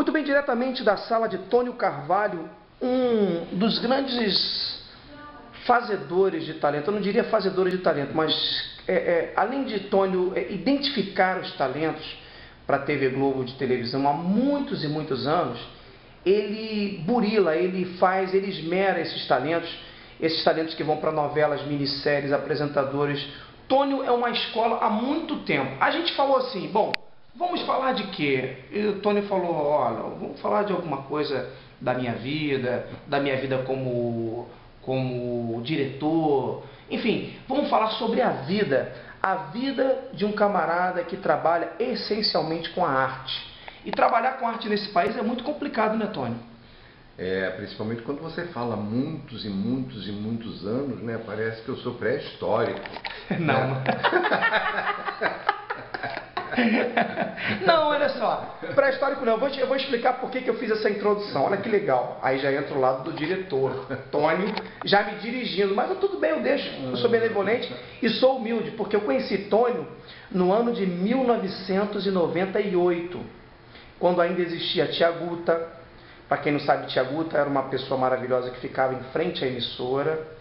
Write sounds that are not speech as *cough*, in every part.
Muito bem, diretamente da sala de Tônio Carvalho, um dos grandes fazedores de talento, eu não diria fazedores de talento, mas é, é, além de Tônio é, identificar os talentos para a TV Globo de televisão há muitos e muitos anos, ele burila, ele faz, ele esmera esses talentos, esses talentos que vão para novelas, minisséries, apresentadores. Tônio é uma escola há muito tempo. A gente falou assim, bom, Vamos falar de quê? E o Tony falou, olha, vamos falar de alguma coisa da minha vida, da minha vida como, como diretor, enfim, vamos falar sobre a vida, a vida de um camarada que trabalha essencialmente com a arte. E trabalhar com arte nesse país é muito complicado, né, Tony? É, principalmente quando você fala muitos e muitos e muitos anos, né? Parece que eu sou pré-histórico. *laughs* Não. Né? *laughs* *laughs* não, olha só. Pré-histórico não. Eu vou, eu vou explicar por que, que eu fiz essa introdução. Olha que legal. Aí já entra o lado do diretor, Tony, já me dirigindo. Mas tudo bem, eu deixo. Eu sou benevolente e sou humilde, porque eu conheci Tônio no ano de 1998, quando ainda existia Tiaguta. Para quem não sabe, Tiaguta era uma pessoa maravilhosa que ficava em frente à emissora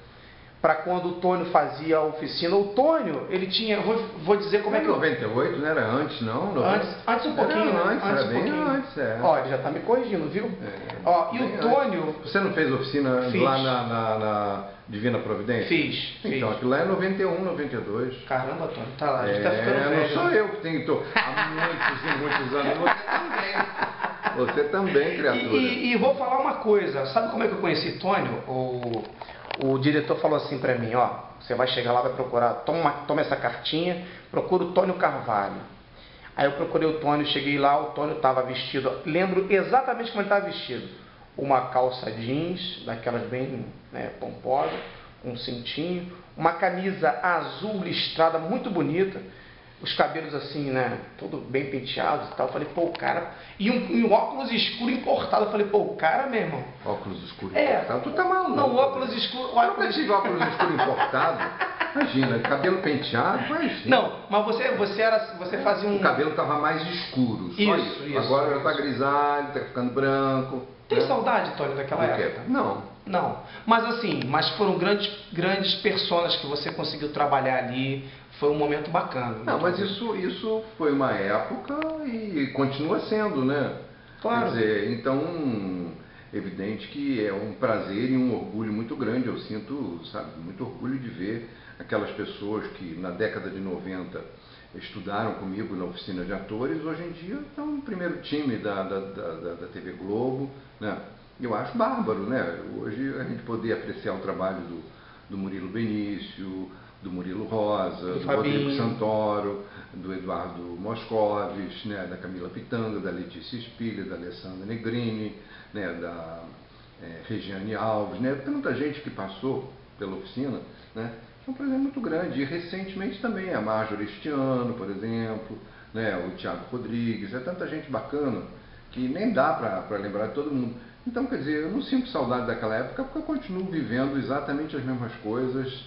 para quando o Tônio fazia a oficina. O Tônio, ele tinha, vou, vou dizer como é, é que... 98, não era antes não? 90... Antes, antes um pouquinho, era antes, antes um pouquinho. antes, é. Ó, ele já está me corrigindo, viu? É, Ó, e o Tônio... Você não fez oficina fiz. lá na, na, na, Divina Providência? Fiz, Então, fiz. aquilo lá é 91, 92. Caramba, Tônio, tá lá, a gente tá ficando velho. Não sou eu que tenho, tô, há muitos e muitos anos, você também. Você também, criatura. E, e, e, vou falar uma coisa, sabe como é que eu conheci Tônio? O, o diretor falou assim para mim, ó, você vai chegar lá, vai procurar, toma, toma essa cartinha, procura o Tônio Carvalho. Aí eu procurei o Tônio, cheguei lá, o Tônio estava vestido, lembro exatamente como ele estava vestido. Uma calça jeans, daquelas bem né, pomposa, um cintinho, uma camisa azul listrada, muito bonita, os cabelos assim, né, todo bem penteados e tal. Eu falei, pô, o cara. E um, um, óculos escuro importado. Eu falei, pô, o cara, meu irmão. Óculos escuro é, importado? Tu tá maluco. Não, óculos escuro. Óculos... Eu nunca tive óculos escuro importado. Imagina, cabelo penteado, imagina. Não, mas você, você, era, você fazia um. O cabelo tava mais escuro, só isso. isso. isso Agora já tá grisalho, tá ficando branco. Tem né? saudade, Tony, daquela época? Não. Não. Mas assim, mas foram grandes, grandes personas que você conseguiu trabalhar ali. Foi um momento bacana. Não, mas isso, isso foi uma época e continua sendo, né? Claro. Quer dizer, então, evidente que é um prazer e um orgulho muito grande. Eu sinto, sabe, muito orgulho de ver aquelas pessoas que na década de 90 estudaram comigo na oficina de atores, hoje em dia estão no primeiro time da, da, da, da TV Globo, né? Eu acho bárbaro, né? Hoje a gente poder apreciar o trabalho do, do Murilo Benício, do Murilo Rosa, do, do Rodrigo Santoro, do Eduardo Moscovis, né, da Camila Pitanga, da Letícia Spiller, da Alessandra Negrini, né, da é, Regiane Alves, né, tanta gente que passou pela oficina, né, é um prazer muito grande. E recentemente também a Marjorie este ano, por exemplo, né, o Tiago Rodrigues, é tanta gente bacana que nem dá para lembrar de todo mundo. Então, quer dizer, eu não sinto saudade daquela época porque eu continuo vivendo exatamente as mesmas coisas,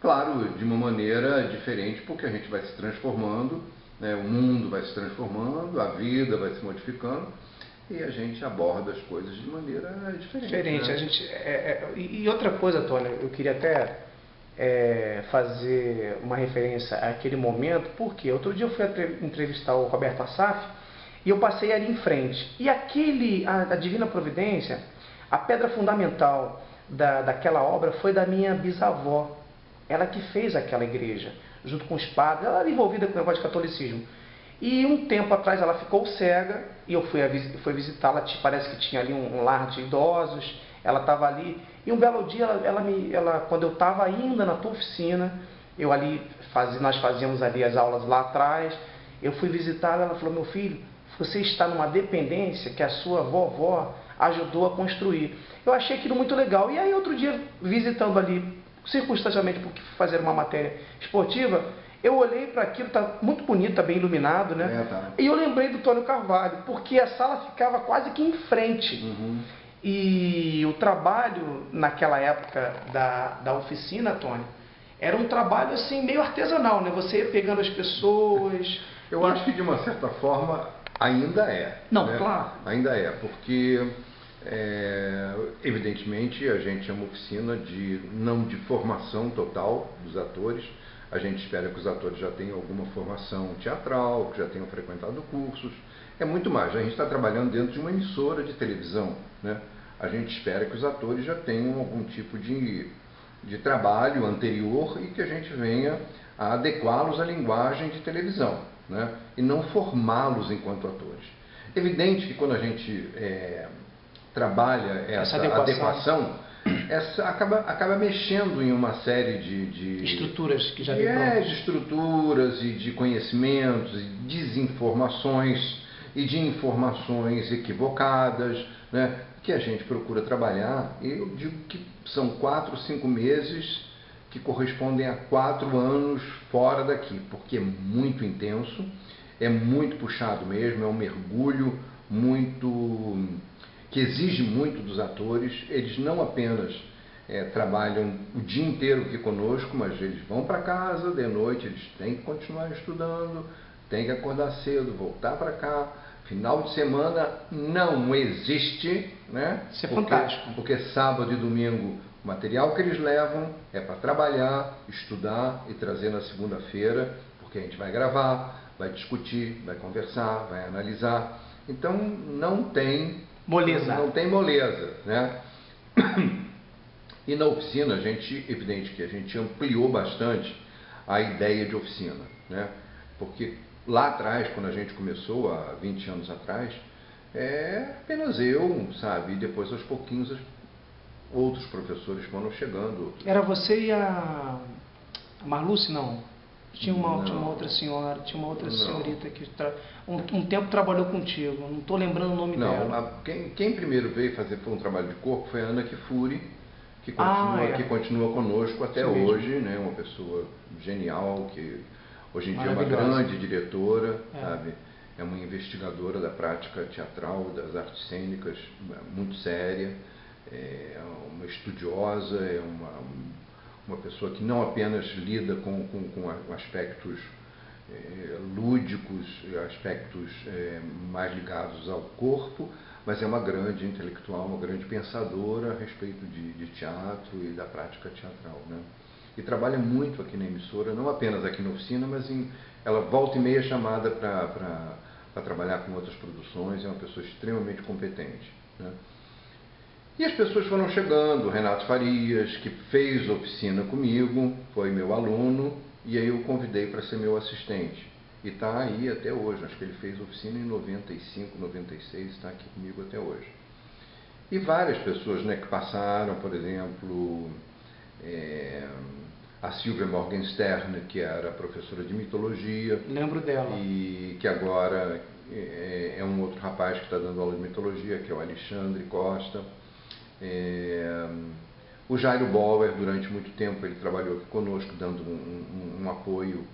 claro, de uma maneira diferente, porque a gente vai se transformando, né, o mundo vai se transformando, a vida vai se modificando e a gente aborda as coisas de maneira diferente. Diferente, né? a gente. É, é, e outra coisa, Tony, eu queria até é, fazer uma referência àquele momento, porque outro dia eu fui entrevistar o Roberto Assaf e eu passei ali em frente. E aquele, a, a Divina Providência, a pedra fundamental da, daquela obra foi da minha bisavó. Ela que fez aquela igreja, junto com os padres, ela era envolvida com o negócio de catolicismo. E um tempo atrás ela ficou cega e eu fui, fui visitá-la, parece que tinha ali um, um lar de idosos, ela estava ali. E um belo dia, ela, ela me, ela, quando eu estava ainda na tua oficina, eu ali, faz, nós fazíamos ali as aulas lá atrás, eu fui visitá-la, ela falou, meu filho, você está numa dependência que a sua vovó ajudou a construir. Eu achei aquilo muito legal. E aí outro dia, visitando ali, circunstancialmente porque fazer uma matéria esportiva, eu olhei para aquilo, está muito bonito, está bem iluminado, né? É, tá. E eu lembrei do Tônio Carvalho, porque a sala ficava quase que em frente. Uhum. E o trabalho naquela época da, da oficina, Tônio, era um trabalho assim meio artesanal, né? Você ia pegando as pessoas. Eu acho que de uma certa forma Ainda é. Não, né? claro. Ainda é, porque é, evidentemente a gente é uma oficina de não de formação total dos atores. A gente espera que os atores já tenham alguma formação teatral, que já tenham frequentado cursos. É muito mais. A gente está trabalhando dentro de uma emissora de televisão. Né? A gente espera que os atores já tenham algum tipo de, de trabalho anterior e que a gente venha a adequá-los à linguagem de televisão né? e não formá-los enquanto atores. Evidente que quando a gente é, trabalha essa, essa adequação, adequação essa acaba, acaba mexendo em uma série de, de estruturas que já é, de estruturas e de conhecimentos e desinformações e de informações equivocadas, né, que a gente procura trabalhar. Eu digo que são quatro, cinco meses que correspondem a quatro anos fora daqui, porque é muito intenso, é muito puxado mesmo, é um mergulho muito que exige muito dos atores. Eles não apenas é, trabalham o dia inteiro aqui conosco, mas eles vão para casa de noite, eles têm que continuar estudando, têm que acordar cedo, voltar para cá. Final de semana não existe, né? Isso é porque, fantástico. Porque sábado e domingo o material que eles levam é para trabalhar, estudar e trazer na segunda-feira, porque a gente vai gravar, vai discutir, vai conversar, vai analisar. Então não tem moleza. Não, tem moleza, né? E na oficina a gente, evidente que a gente ampliou bastante a ideia de oficina, né? Porque lá atrás, quando a gente começou, há 20 anos atrás, é apenas eu, sabe? E depois aos pouquinhos outros professores foram chegando. Era você e a Marluce, não? Tinha uma, tinha uma outra senhora, tinha uma outra não. senhorita que tra... um, um, tempo trabalhou contigo, não estou lembrando o nome não, dela. Não, quem, quem, primeiro veio fazer um trabalho de corpo foi a Ana Kifuri, que continua, ah, é. que continua conosco até Sim, hoje, mesmo. né? uma pessoa genial, que hoje em dia é uma grande diretora, é. sabe? É uma investigadora da prática teatral, das artes cênicas, muito séria, é uma estudiosa, é uma uma pessoa que não apenas lida com, com, com aspectos é, lúdicos, aspectos é, mais ligados ao corpo, mas é uma grande intelectual, uma grande pensadora a respeito de, de teatro e da prática teatral. Né? E trabalha muito aqui na emissora, não apenas aqui na oficina, mas em, ela volta e meia chamada para trabalhar com outras produções, é uma pessoa extremamente competente. Né? E as pessoas foram chegando, Renato Farias, que fez oficina comigo, foi meu aluno, e aí eu convidei para ser meu assistente. E está aí até hoje, acho que ele fez oficina em 95, 96, está aqui comigo até hoje. E várias pessoas né, que passaram, por exemplo, é, a Silvia Morgenstern, que era professora de mitologia. Lembro dela. E que agora é, é um outro rapaz que está dando aula de mitologia, que é o Alexandre Costa. É, o Jairo Bauer, durante muito tempo, ele trabalhou aqui conosco, dando um, um, um apoio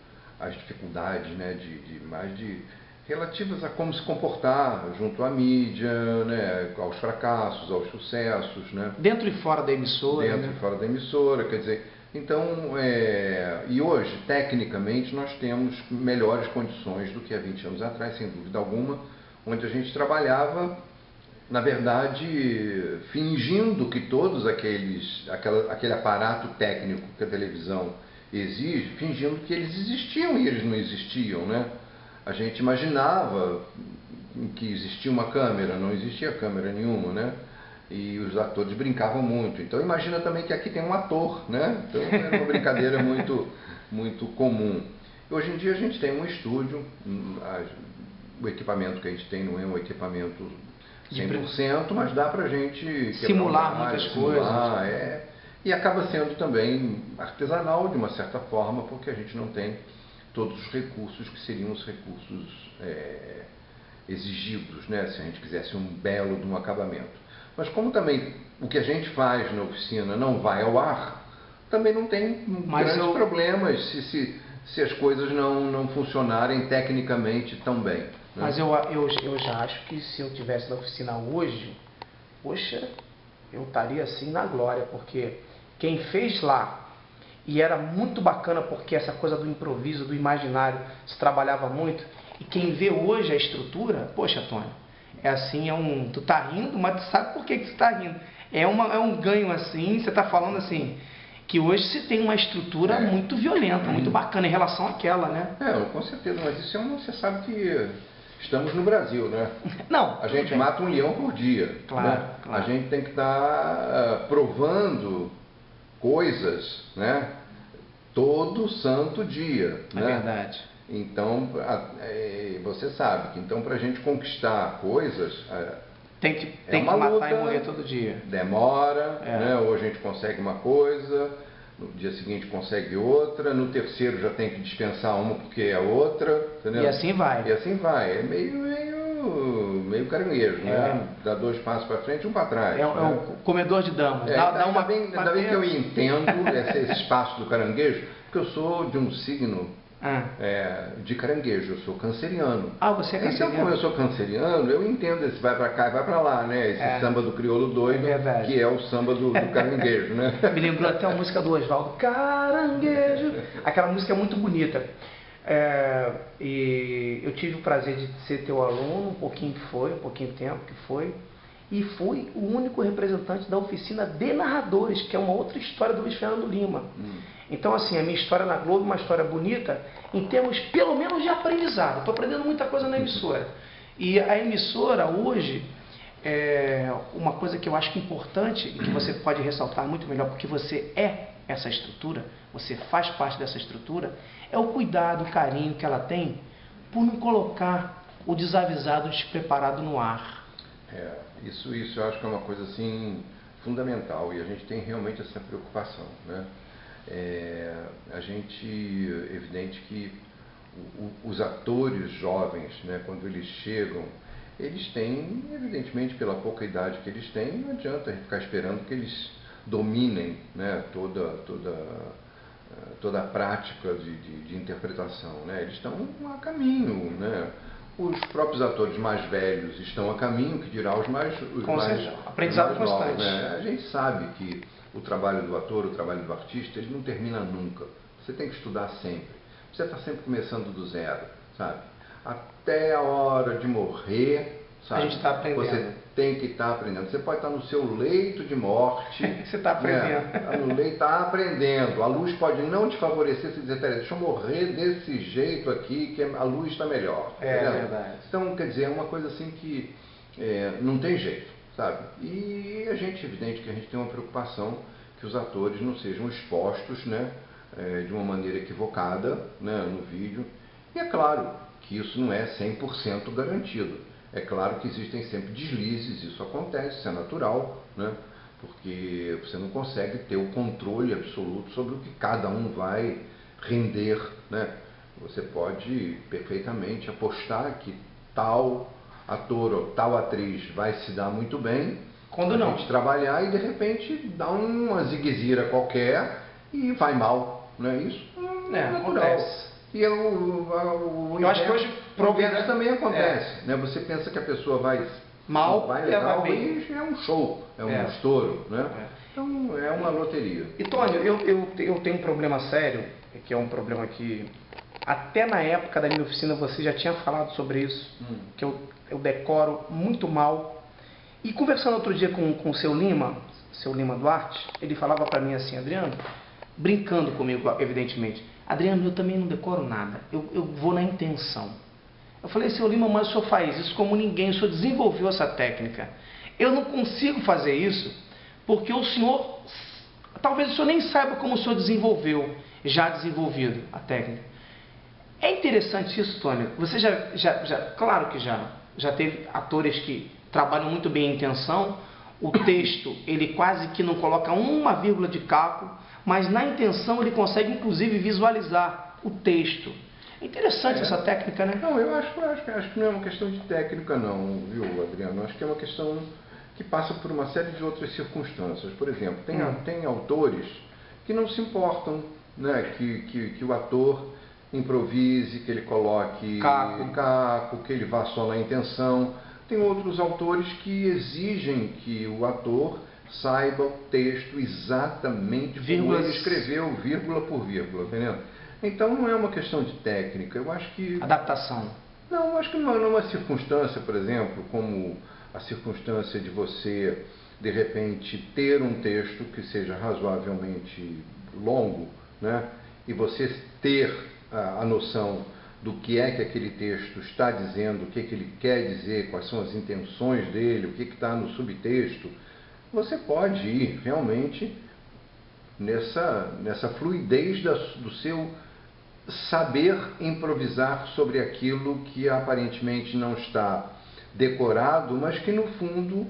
às dificuldades, né, de, de, mais de relativas a como se comportar junto à mídia, né, aos fracassos, aos sucessos, né? Dentro e fora da emissora. Dentro né? e fora da emissora, quer dizer, então, é, e hoje, tecnicamente, nós temos melhores condições do que há 20 anos atrás, sem dúvida alguma, onde a gente trabalhava na verdade, fingindo que todos aqueles, aquela, aquele aparato técnico que a televisão exige, fingindo que eles existiam e eles não existiam, né? A gente imaginava que existia uma câmera, não existia câmera nenhuma, né? E os atores brincavam muito. Então imagina também que aqui tem um ator, né? Então era uma brincadeira muito, muito comum. Hoje em dia a gente tem um estúdio, o equipamento que a gente tem não é um equipamento 100%, mas dá para a gente simular um muitas simular, coisas. É, e acaba sendo também artesanal de uma certa forma, porque a gente não tem todos os recursos que seriam os recursos é, exigidos, né, se a gente quisesse um belo de um acabamento. Mas como também o que a gente faz na oficina não vai ao ar, também não tem Mas grandes eu... problemas se, se, se as coisas não, não funcionarem tecnicamente tão bem. Né? Mas eu, eu, eu já acho que se eu tivesse na oficina hoje, poxa, eu estaria assim na glória, porque quem fez lá e era muito bacana porque essa coisa do improviso, do imaginário se trabalhava muito. E quem vê hoje a estrutura, poxa, Tony, é assim, é um. Tu tá rindo, mas tu sabe por que, que tu tá rindo. É, uma, é um ganho assim, você tá falando assim, que hoje se tem uma estrutura é. muito violenta, muito bacana em relação àquela, né? É, com certeza, mas isso é um, você sabe que estamos no Brasil, né? *laughs* Não. A gente mata um leão por dia. Claro, né? claro. A gente tem que estar tá, uh, provando coisas, né? Todo santo dia. É né? verdade. Então, é, você sabe que então para a gente conquistar coisas. tem que, é tem que matar luta, e morrer todo dia. Demora, é. né? ou a gente consegue uma coisa, no dia seguinte consegue outra, no terceiro já tem que dispensar uma porque é outra, entendeu? E assim vai. E assim vai. É meio, meio, caranguejo, né? é. né? Dá dois passos para frente e um para trás. É, né? é um comedor de damas. É, dá, dá uma ainda bem, ainda bem que eu entendo *laughs* esse, esse espaço do caranguejo, porque eu sou de um signo ah. É, de caranguejo, eu sou canceriano. Ah, você é canceriano? Então, como eu sou canceriano, eu entendo esse vai para cá e vai para lá, né? Esse é. samba do crioulo doido, é que é o samba do, do caranguejo, né? *laughs* Me lembrou até a música do Oswaldo, Caranguejo. Aquela música é muito bonita. É, e eu tive o prazer de ser teu aluno, um pouquinho que foi, um pouquinho tempo que foi, e fui o único representante da oficina de narradores, que é uma outra história do Luiz Fernando Lima. Hum. Então, assim, a minha história na Globo é uma história bonita em termos, pelo menos, de aprendizado. Estou aprendendo muita coisa na emissora. E a emissora, hoje, é uma coisa que eu acho que é importante e que você pode ressaltar muito melhor, porque você é essa estrutura, você faz parte dessa estrutura, é o cuidado, o carinho que ela tem por não colocar o desavisado despreparado no ar. É, isso, isso eu acho que é uma coisa assim fundamental e a gente tem realmente essa preocupação, né? É, a gente, evidente que o, os atores jovens, né, quando eles chegam, eles têm, evidentemente, pela pouca idade que eles têm, não adianta ficar esperando que eles dominem né, toda, toda, toda a prática de, de, de interpretação. Né? Eles estão a caminho. Né? Os próprios atores mais velhos estão a caminho, que dirá os mais, os Com mais, aprendizado os mais constante. novos. Né? A gente sabe que o trabalho do ator, o trabalho do artista, ele não termina nunca. Você tem que estudar sempre. Você está sempre começando do zero, sabe? Até a hora de morrer, sabe? A gente está aprendendo. Você tem que estar tá aprendendo. Você pode estar no seu leito de morte. *laughs* você está aprendendo. Né? No leito está aprendendo. A luz pode não te favorecer se dizer, peraí, deixa eu morrer desse jeito aqui, que a luz está melhor. É tá verdade. Então, quer dizer, é uma coisa assim que é, não tem jeito sabe? E a gente, evidente que a gente tem uma preocupação que os atores não sejam expostos, né, é, de uma maneira equivocada, né, no vídeo. E é claro que isso não é 100% garantido. É claro que existem sempre deslizes, isso acontece, isso é natural, né? porque você não consegue ter o controle absoluto sobre o que cada um vai render. Né? Você pode perfeitamente apostar que tal ator ou tal atriz vai se dar muito bem, quando não trabalhar e de repente dá uma ziguezira qualquer e vai mal, não é isso? É, é natural. Acontece. E eu, o, o eu acho que hoje providas também acontece, é. né? Você pensa que a pessoa vai mal, vai legal e é um show, é um é. estouro, né? É. Então é uma loteria. E Tony, eu, eu, eu tenho um problema sério, que é um problema que até na época da minha oficina você já tinha falado sobre isso, hum. que eu eu decoro muito mal. E conversando outro dia com, com o seu Lima, seu Lima Duarte, ele falava para mim assim, Adriano, brincando comigo, evidentemente, Adriano, eu também não decoro nada, eu, eu vou na intenção. Eu falei, seu Lima, mas o senhor faz isso como ninguém, o senhor desenvolveu essa técnica. Eu não consigo fazer isso porque o senhor, talvez o senhor nem saiba como o senhor desenvolveu, já desenvolvido a técnica. É interessante isso, Tônia. Você já, já, já, claro que já já teve atores que trabalham muito bem a intenção, o texto ele quase que não coloca uma vírgula de capo, mas na intenção ele consegue inclusive visualizar o texto. É interessante é. essa técnica, né? Não, eu acho, acho, acho que não é uma questão de técnica não, viu, Adriano? Acho que é uma questão que passa por uma série de outras circunstâncias. Por exemplo, tem, hum. tem autores que não se importam né, que, que, que o ator improvise, que ele coloque caco. caco, que ele vá só na intenção. Tem outros autores que exigem que o ator saiba o texto exatamente como ele escreveu, vírgula por vírgula, entendeu? Então não é uma questão de técnica, eu acho que. Adaptação. Não, acho que numa, circunstância, por exemplo, como a circunstância de você, de repente, ter um texto que seja razoavelmente longo, né? e você ter a, a noção do que é que aquele texto está dizendo, o que, é que ele quer dizer, quais são as intenções dele, o que está no subtexto, você pode ir realmente nessa, nessa fluidez da, do seu saber improvisar sobre aquilo que aparentemente não está decorado, mas que no fundo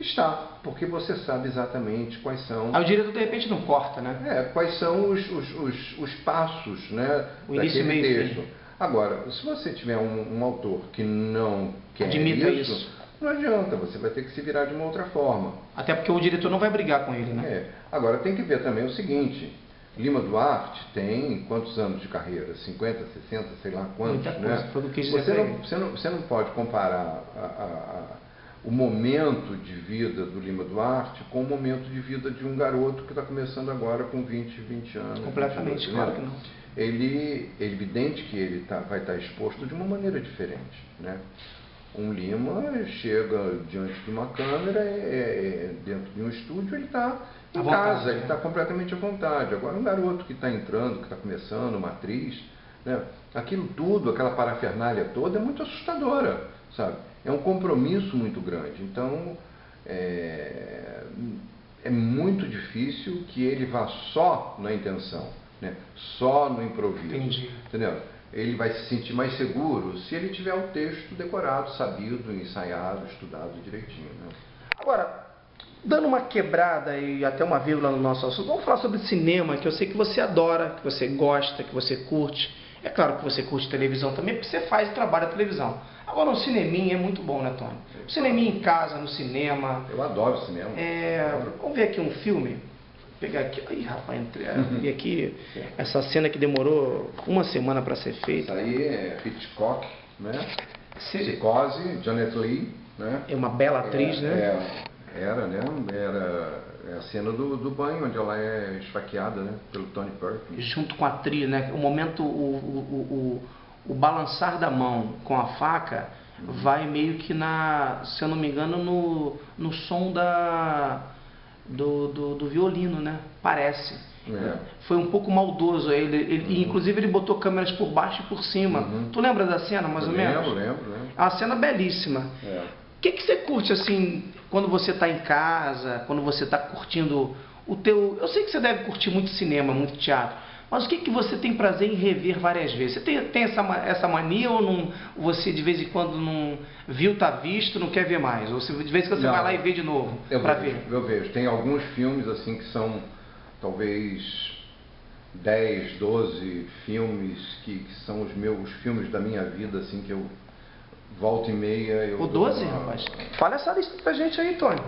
está, porque você sabe exatamente quais são. Aí o diretor de repente não corta, né? É, quais são os, os, os, os passos né, o início meio texto. Agora, se você tiver um, um autor que não quer Admita isso, isso. Não adianta, você vai ter que se virar de uma outra forma. Até porque o diretor não vai brigar com ele, né? É. Agora, tem que ver também o seguinte: Lima Duarte tem quantos anos de carreira? 50, 60, sei lá quantos, Muita coisa, né? foi o que Você não, você, não, você não pode comparar a- a- a- o momento de vida do Lima Duarte com o momento de vida de um garoto que está começando agora com 20, 20 anos. Completamente, 22, claro né? que não. Ele, é evidente que ele tá- vai estar exposto de uma maneira diferente, né? Um Lima chega diante de uma câmera, é, é, dentro de um estúdio, ele está À em vontade, casa, ele né? está completamente à vontade. Agora, um garoto que está entrando, que está começando, uma atriz, né? aquilo tudo, aquela parafernália toda é muito assustadora, sabe? É um compromisso muito grande. Então, é, é muito difícil que ele vá só na intenção, né? só no improviso. Entendi. Entendeu? Ele vai se sentir mais seguro se ele tiver o texto decorado, sabido, ensaiado, estudado direitinho. Né? Agora, dando uma quebrada e até uma vírgula no nosso assunto, vamos falar sobre cinema, que eu sei que você adora, que você gosta, que você curte. É claro que você curte televisão também, porque você faz e trabalha televisão. Agora, um cineminha é muito bom, né, Tony? Um cineminha em casa, no cinema. Eu adoro cinema. É, vamos ver aqui um filme. Pegar aqui. Ih, rapaz, entrei, vi aqui essa cena que demorou uma semana para ser Isso feita. aí é Hitchcock, né? Se- Psicose, Janet Leigh, né? É uma bela atriz, É, né? é, era, né? Era é a cena do, do banho, onde ela é esfaqueada, né? Pelo Tony Perkins. junto com a atriz, né? O momento, o, o, o, o balançar da mão com a faca vai meio que na, se eu não me engano, no, no som da, do, do, do violino, né? Parece. É. Foi um pouco maldoso ele, ele e, inclusive ele botou câmeras por baixo e por cima. Uhum. Tu lembra da cena, mais ou lembro, menos? Lembro, lembro. É uma cena belíssima. É. O que, que você curte assim quando você está em casa, quando você está curtindo o teu. Eu sei que você deve curtir muito cinema, muito teatro, mas o que, que você tem prazer em rever várias vezes? Você tem, tem essa, essa mania ou não, você de vez em quando não viu, tá visto, não quer ver mais? Ou você, de vez em quando você Não. vai lá e vê de novo Eu para ver? eu vejo. Tem alguns filmes assim que são talvez 10, 12 filmes que, que são os meus filmes da minha vida, assim, que eu volta e meia. Eu O dou 12, uma- rapaz? Fala essa lista pra gente aí, Tony.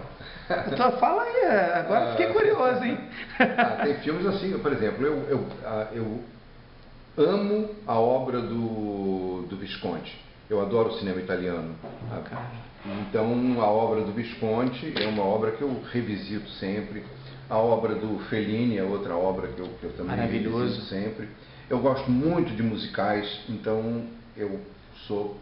*laughs* Então fala aí, agora fiquei curioso, hein? *laughs* Ah, tem filmes assim, por exemplo, eu, eu, ah, eu amo a obra do, do Visconti. Eu adoro o cinema italiano. Cara. Então, a obra do Visconti é uma obra que eu revisito sempre. A obra do Fellini é outra obra que eu, que eu também revisito sempre. Eu gosto muito de musicais, então eu sou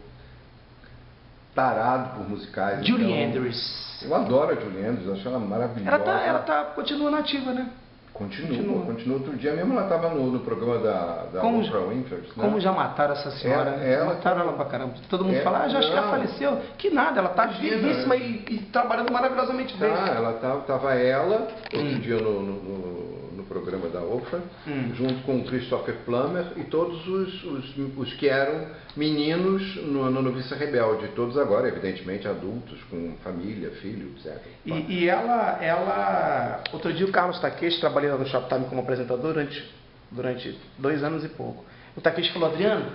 tarado por musicais. Julie então, Andrews. Eu adoro a Julie Andrews, acho ela maravilhosa. Ela tá, ela tá, continua nativa, né? Continua, Continua. continua. Outro dia mesmo ela estava no, no programa da, da Como- Oprah Winfrey. né? Como já mataram essa senhora? É, ela- mataram ela pra caramba. Todo mundo É, fala, ah, já acho que ela faleceu. Que nada, ela tá Imagina, vivíssima né? e, e trabalhando maravilhosamente bem. Tá, ela tava, tava ela, outro Hum. dia no, no- no programa da Oprah, Hum. junto com o Christopher Plummer e todos os, os, os que eram meninos no, no Noviça Rebelde, todos agora, evidentemente, adultos, com família, filho, etc. E, e ela, ela. Outro dia o Carlos Takeshi trabalhando no Shoptime como apresentador durante, durante dois anos e pouco. O Takeshi falou, Adriano,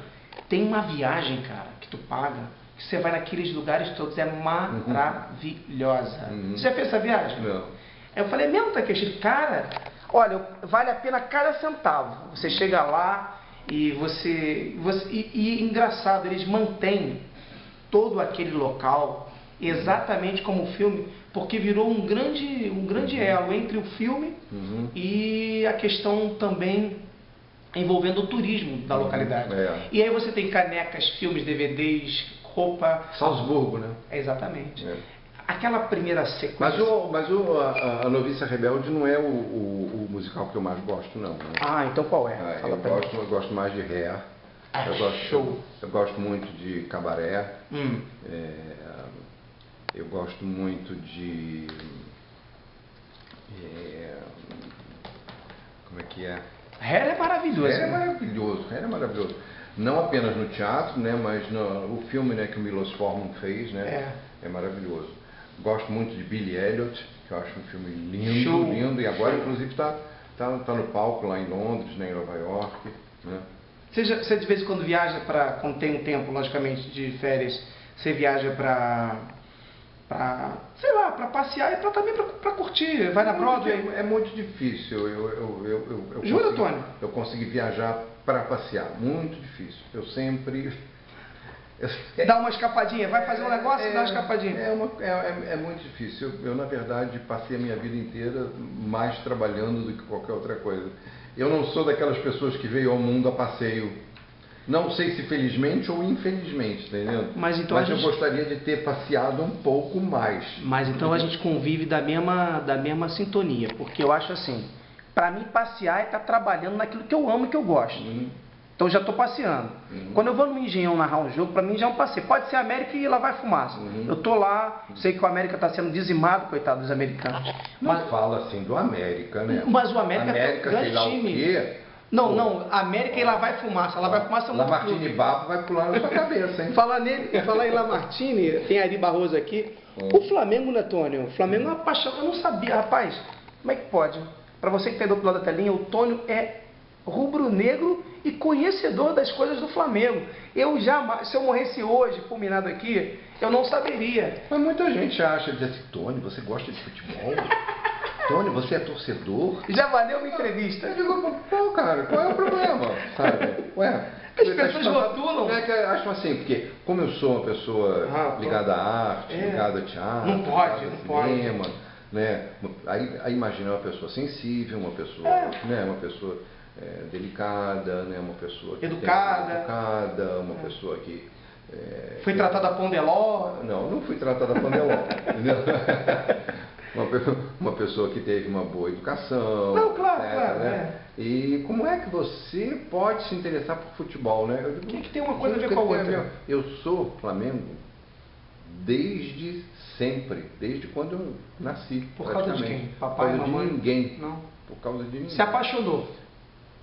tem uma viagem, cara, que tu paga, que você vai naqueles lugares todos, é maravilhosa. Uhum. Você já fez essa viagem? Não. Aí eu falei, mesmo Takeshi, Ele, cara, olha, vale a pena cada centavo. Você chega lá e você. você e, e engraçado, eles mantêm todo aquele local exatamente como o filme, porque virou um grande, um grande elo entre o filme Uhum. e a questão também envolvendo o turismo da localidade. É. E aí você tem canecas, filmes, DVDs, roupa. Salzburgo, né? Exatamente. É. Aquela primeira sequência. Mas, o, mas o, a, a Noviça Rebelde não é o, o, o musical que eu mais gosto, não. né? Ah, então qual é? Ah, eu, gosto, eu gosto mais de Hair. Ah, eu, gosto, show. eu gosto muito de Cabaré. Hum. É, eu gosto muito de. é, como é que é? Hair é maravilhoso. Hair é né? maravilhoso, Hair é maravilhoso. Não apenas no teatro, né, mas no, o filme né, que o Milos Forman fez, né, é. maravilhoso. Gosto muito de Billy Elliot, que eu acho um filme lindo, Show. lindo, e agora inclusive está tá, tá no palco lá em Londres, né, em Nova York. Né. Você, já- você de vez em quando viaja para, quando tem um tempo, logicamente, de férias, você viaja para, para, sei lá, para passear e para também para curtir, vai na Broadway. É, é muito difícil. Eu, eu, eu, eu, eu Jura, consegui- Tony? Eu consegui viajar para passear. Muito difícil. Eu sempre. Dá uma escapadinha, vai fazer um negócio e dá uma escapadinha. É, uma- é, é- é muito difícil. Eu, eu, na verdade, passei a minha vida inteira mais trabalhando do que qualquer outra coisa. Eu não sou daquelas pessoas que veio ao mundo a passeio. Não sei se felizmente ou infelizmente, tá entendendo? Mas então a eu gente- gostaria de ter passeado um pouco mais. Mas então a gente convive da mesma, da mesma sintonia, porque eu acho assim, para mim passear é estar trabalhando naquilo que eu amo e que eu gosto. Uhum. Então eu já estou passeando. Uhum. Quando eu vou no Engenhão narrar um jogo, para mim já é um passeio. Pode ser América e lá vai fumaça. Uhum. Eu tô lá, sei que o América está sendo dizimado, coitado dos americanos. Não Mas, fala assim do América, né? Mas o América é um grande time. não, Pô, não, América e lá vai fumaça. Lá vai fumaça é outro Lamartine. Babo vai pular na sua cabeça, hein? *laughs* Falar nele, falar em Lamartine, tem Ari Barroso aqui. Hum. O Flamengo, né, Tônio? O Flamengo é uma paixão. Eu não sabia, rapaz. Como é que pode? Para você que está do outro lado da telinha, o Tônio é rubro-negro e conhecedor das coisas do Flamengo. Eu jamais, se eu morresse hoje, fulminado aqui, eu não saberia. Mas muita gente acha, diz assim, Tony, você gosta de futebol? *laughs* Tony, você é torcedor? Já valeu uma entrevista. Eu digo, pô, cara, qual é o problema? *laughs* Sabe? Ué, As você pessoas tá- rotulam. É que acho assim, porque como eu sou uma pessoa Ah, ligada à arte, É. ligada a teatro, Não pode, não a pode. cinema, né? Aí, aí imagina uma pessoa sensível, uma pessoa, É. né? Uma pessoa é, delicada, né? Uma pessoa Educada. educada, uma pessoa que é, Foi tratada a Pondeló. não, não fui tratada pandeló. *laughs* entendeu? *laughs* uma, uma pessoa que teve uma boa educação. Não, claro, etc, claro, né? E como é que você pode se interessar por futebol, né? Eu digo, Que que tem uma coisa a ver "Gente, com a outra?" Eu sou Flamengo desde sempre, desde quando eu nasci. Por causa de quem? Papai, por causa mamãe? de ninguém. Não. Por causa de ninguém. Se apaixonou.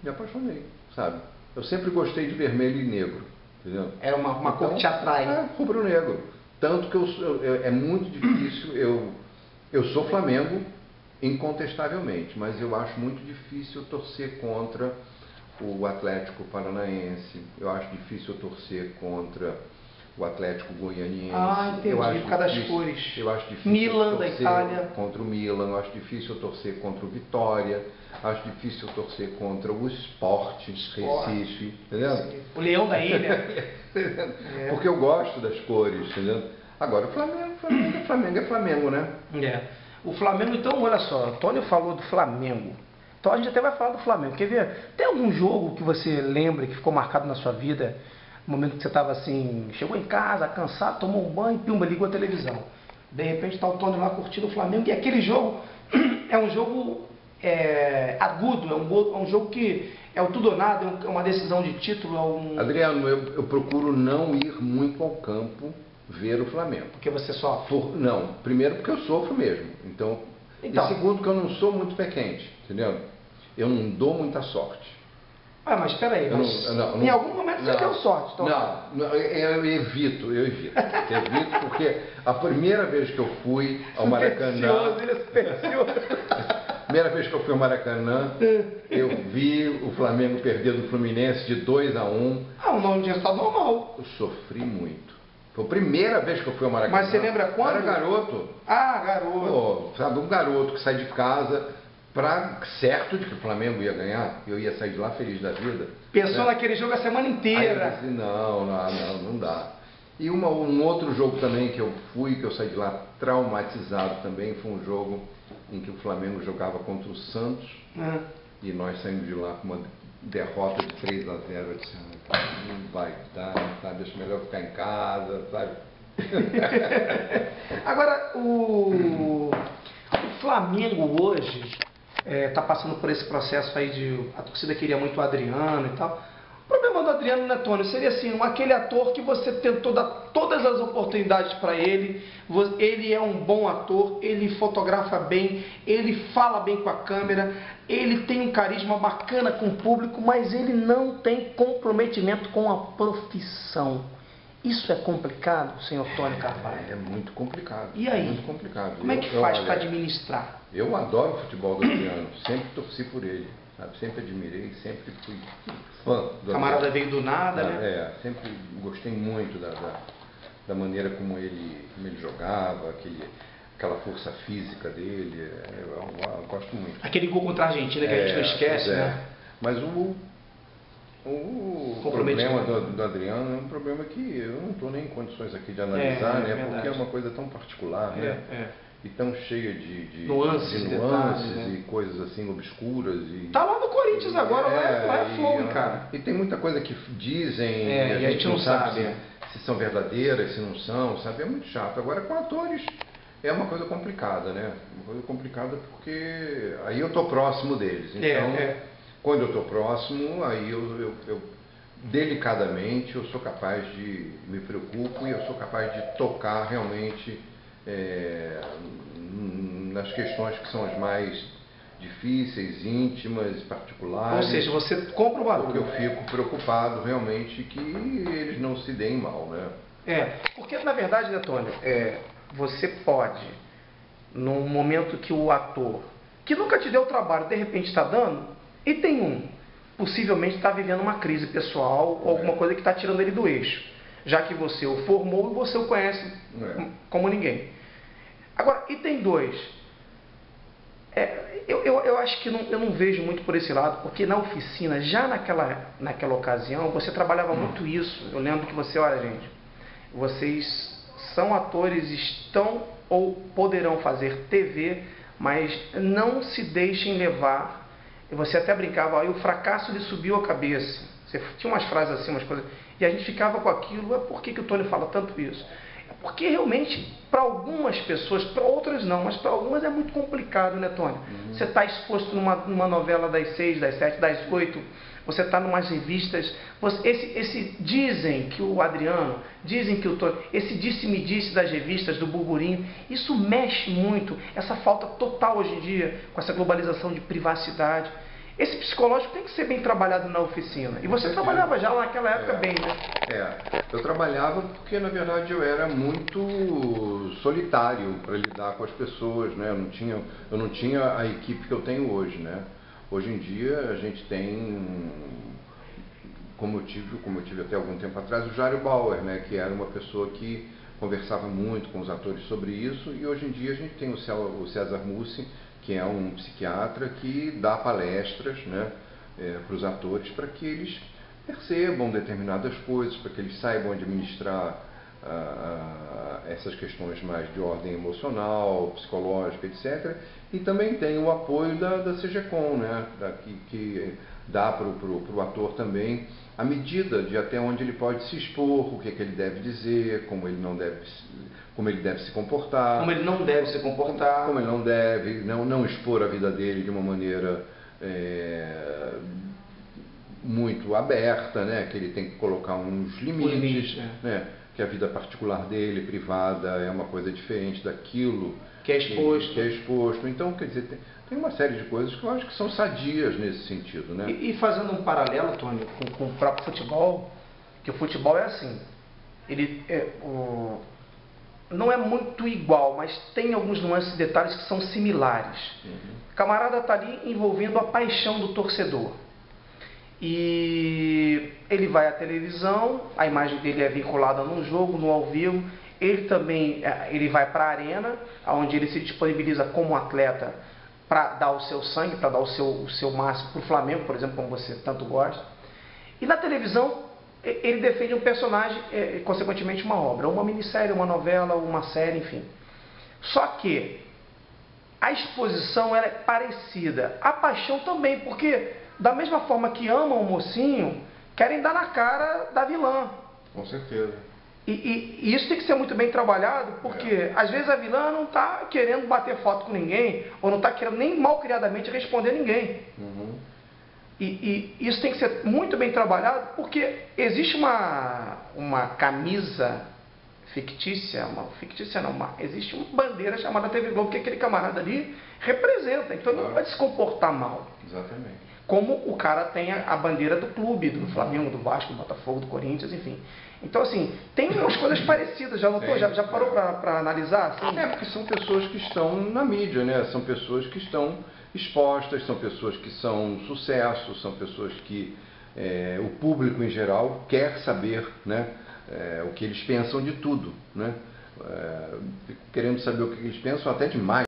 Me apaixonei, sabe? Eu sempre gostei de vermelho e negro, entendeu? Era uma, uma cor Então, que te atrai. É, rubro-negro. Tanto que eu, eu- é muito difícil, eu, eu sou Flamengo, incontestavelmente, mas eu acho muito difícil torcer contra o Atlético Paranaense, eu acho difícil torcer contra o Atlético Goianiense. Ah, entendi, eu acho por causa das difícil- cores. Eu acho difícil Milan, da Itália. contra o Milan, eu acho difícil torcer contra o Vitória, acho difícil torcer contra o Sport, Sport. Recife, entendeu? O leão da ilha. *laughs* É. Porque eu gosto das cores, entendeu? Agora, o Flamengo, Flamengo, é Flamengo é Flamengo, né? É. O Flamengo, então, olha só, Antônio falou do Flamengo. Então a gente até vai falar do Flamengo. Quer ver? Tem algum jogo que você lembra que ficou marcado na sua vida? No momento que você estava assim, chegou em casa, cansado, tomou um banho, pimba, ligou a televisão. De repente está o Antônio lá curtindo o Flamengo e aquele jogo *clears throat* é um jogo é, agudo, é um, é um jogo que é o tudo ou nada, é um- é uma decisão de título, é um, Adriano, eu, eu procuro não ir muito ao campo ver o Flamengo. porque você sofre. Por- não, primeiro porque eu sofro mesmo. Então, Então. E segundo que eu não sou muito pé quente, entendeu? Eu não dou muita sorte. Ah, mas espera aí, Eu mas não- não- em algum momento você não, deu sorte. Então, Não, não, eu evito, eu evito. evito porque a primeira vez que eu fui ao Maracanã, ele é supersticioso. *laughs* primeira vez que eu fui ao Maracanã, eu vi o Flamengo perder do Fluminense de 2 a 1 Ah, um nome de resultado normal. Eu sofri muito. Foi a primeira vez que eu fui ao Maracanã. Mas você lembra quando? Eu era garoto. Ah, garoto. Pô, sabe, um garoto que sai de casa pra, certo de que o Flamengo ia ganhar, eu ia sair de lá feliz da vida. Pensou né? naquele jogo a semana inteira. disse, não, não, não, não dá. E uma- um outro jogo também que eu fui, que eu saí de lá traumatizado também, foi um jogo em que o Flamengo jogava contra o Santos Ah, e nós saímos de lá com uma derrota de 3 a 0, eu disse, ah, não vai dar, sabe? Acho melhor ficar em casa, sabe? *laughs* Agora, o, o Flamengo hoje está é, tá passando por esse processo aí de. A torcida queria muito o Adriano e tal. O problema do Adriano Netônio seria assim, aquele ator que você tentou dar todas as oportunidades para ele, ele é um bom ator, ele fotografa bem, ele fala bem com a câmera, ele tem um carisma bacana com o público, mas ele não tem comprometimento com a profissão. Isso é complicado, senhor Tony Carvalho? É, é muito complicado. E aí? Muito complicado. Como é que eu, faz para administrar? Eu adoro o futebol do Adriano, sempre torci por ele. Sabe? Sempre admirei, sempre fui fã do Camarada veio do nada, da, né? É, sempre gostei muito da, da, da, maneira como ele, como ele jogava, aquele, aquela força física dele. É, eu, eu, eu gosto muito. Aquele gol contra a Argentina que é, a gente não é, esquece, é. né? Mas o, o problema do, do, Adriano é um problema que eu não estou nem em condições aqui de analisar, é, né? Porque é uma coisa tão particular, né? E tão cheia de, de nuances, de nuances detalhes, né? e coisas assim obscuras. E, tá lá no Corinthians agora, é, lá é, flow, e, cara. E tem muita coisa que dizem é, e a, gente, a gente não sabe, sabe se, se, são verdadeiras, se não são, sabe? É muito chato. Agora com atores é uma coisa complicada, né? Uma coisa complicada porque aí eu tô próximo deles. É, então, é. quando eu tô próximo, aí eu, eu, eu delicadamente eu sou capaz de me preocupo e eu sou capaz de tocar realmente é, nas questões que são as mais difíceis, íntimas, particulares. Ou seja, você compra o barulho. Porque eu fico preocupado realmente que eles não se deem mal, né? É, porque na verdade, né, Tônio, é, você pode, no momento que o ator, que nunca te deu trabalho, de repente está dando, e tem um, possivelmente está vivendo uma crise pessoal ou alguma coisa que está tirando ele do eixo, já que você o formou e você o conhece é. como ninguém. Agora, item 2. É, eu, eu, eu, acho que não, eu não vejo muito por esse lado, porque na oficina, já naquela, naquela ocasião, você trabalhava hum. muito isso. Eu lembro que você, olha, gente, vocês são atores, estão ou poderão fazer TV, mas não se deixem levar. E você até brincava, aí o fracasso lhe subiu a cabeça. Você tinha umas frases assim, umas coisas. E a gente ficava com aquilo, é por que, que o Tony fala tanto isso? Porque realmente, para algumas pessoas, para outras não, mas para algumas é muito complicado, né, Tony? Uhum. Você está exposto numa, numa novela das seis, das sete, das oito, você está numas revistas. Você, esse, esse dizem que o Adriano, dizem que o Tony, esse disse-me-disse das revistas, do burburinho, isso mexe muito, essa falta total hoje em dia, com essa globalização de privacidade. Esse psicológico tem que ser bem trabalhado na oficina. E você trabalhava já naquela época é, bem, né? É, eu trabalhava porque na verdade eu era muito solitário para lidar com as pessoas, né? Eu não tinha, eu não tinha a equipe que eu tenho hoje, né? Hoje em dia a gente tem, como eu tive, como eu tive até algum tempo atrás, o Jário Bauer, né? Que era uma pessoa que conversava muito com os atores sobre isso e hoje em dia a gente tem o César Mussi que é um psiquiatra que dá palestras né, é, para os atores para que eles percebam determinadas coisas, para que eles saibam administrar ah, ah, essas questões mais de ordem emocional, psicológica, etc. E também tem o apoio da, da CGCOM, né, da, que, que dá para o ator também a medida de até onde ele pode se expor, o que, é que ele deve dizer, como ele não deve, como ele deve se comportar. Como ele não deve se comportar. Como ele não deve, não, não expor a vida dele de uma maneira é, muito aberta, né? que ele tem que colocar uns limites, limite, é. né? Que a vida particular dele, privada, é uma coisa diferente daquilo que é exposto. Que, é exposto. Então, quer dizer, tem, tem uma série de coisas que eu acho que são sadias nesse sentido. Né? E, e fazendo um paralelo, Tony, com, com, o próprio futebol, que o futebol é assim, ele é, o, não é muito igual, mas tem alguns nuances e detalhes que são similares. Uhum. Camarada está ali envolvendo a paixão do torcedor. E ele vai à televisão, a imagem dele é vinculada num jogo, no ao vivo. Ele também é, ele vai para a arena, onde ele se disponibiliza como atleta para dar o seu sangue, para dar o seu, o seu máximo para o Flamengo, por exemplo, como você tanto gosta. E na televisão, ele defende um personagem, e, consequentemente uma obra, uma minissérie, uma novela, uma série, enfim. Só que a exposição é parecida, a paixão também, porque da mesma forma que amam o mocinho, querem dar na cara da vilã. Com certeza. E, e, e, isso tem que ser muito bem trabalhado, porque é. às vezes a vilã não está querendo bater foto com ninguém, ou não está querendo nem mal criadamente responder ninguém. Uhum. E, e, isso tem que ser muito bem trabalhado, porque existe uma, uma camisa fictícia, uma fictícia não, uma, existe uma bandeira chamada TV Globo que aquele camarada ali representa, então ele não pode se comportar mal. Exatamente como o cara tem a, bandeira do clube, do Flamengo, do Vasco, do Botafogo, do Corinthians, enfim. Então, assim, tem umas coisas parecidas, já notou? Já, já parou para analisar? Assim? É, porque são pessoas que estão na mídia, né? São pessoas que estão expostas, são pessoas que são sucesso, são pessoas que é, o público em geral quer saber né, é, o que eles pensam de tudo, né? É, querendo saber o que eles pensam até demais.